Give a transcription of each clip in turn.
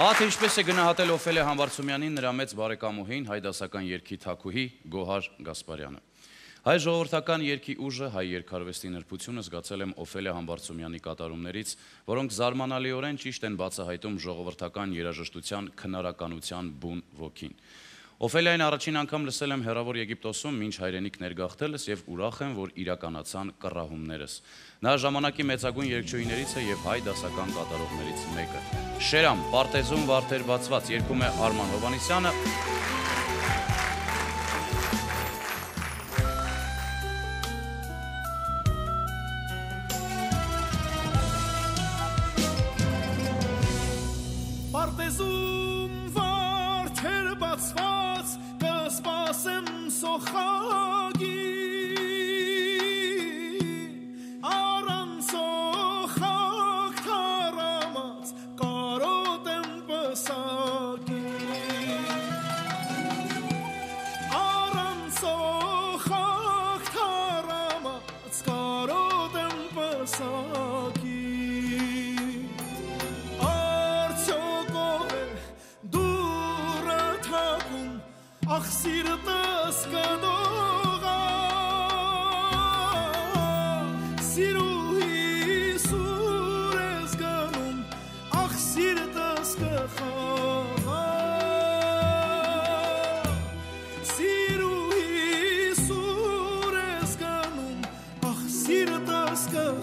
Ահա ինչպես է գնահատել Օֆելիա Համբարձումյանին նրա մեծ բարեկամուհին հայդասական երկի թակուհի Գոհար Գասպարյանը։ Հայ ժողովրդական երկի ուժը, հայ երկարվեստի նրբությունը զգացել եմ Օֆելիա Համբարձումյանի կատարումներից, որոնք զարմանալիորեն ճիշտ են բացահայտում ժողովրդական երաժշտության քնարականության բուն ոգին։ Օֆելիային առաջին անգամ լսել եմ հերավոր Եգիպտոսում, ինչ հայրենիք ներգաղթելս եւ ուրախ եմ, որ իրականացան կռահումներս։ Նա ժամանակի մեծագույն երգչուհիներից է եւ հայ դասական կատարողներից մեկը։ Շերամ, Պարտեզում վարդեր բացված երգում է Արման Հովանիսյանը, no. aşkı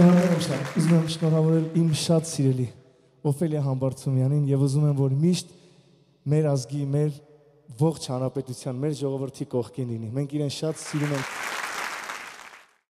Շնորհակալ եմ շատ։ Ուզում եմ շնորհավորել իմ շատ սիրելի Օֆելիա Համբարձումյանին եւ ուզում եմ որ միշտ մեր ազգի, մեր ողջ հանրապետության, մեր ժողովրդի կողքին լինի։ Մենք իրեն շատ սիրում ենք